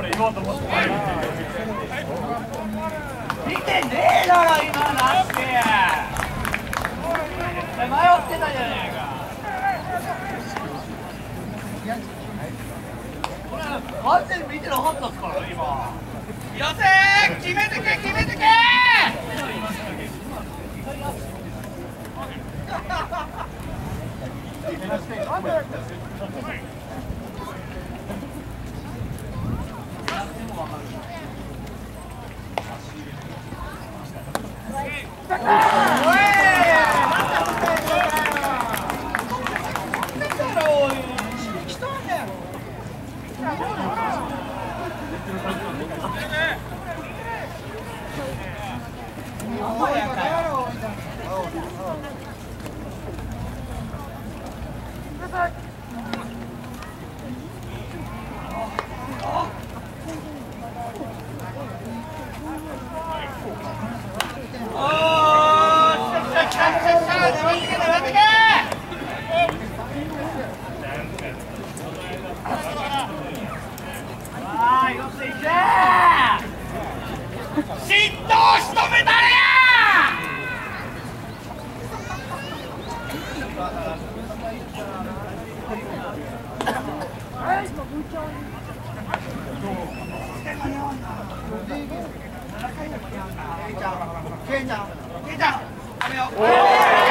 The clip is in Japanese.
俺言おうと思って見てねえだろ今なって迷ってたじゃねえかこれ完全に見て。なかったっすから今よせ決めて。け決めて。け嫉妬を仕留めたれやケンちゃんケンちゃん 하며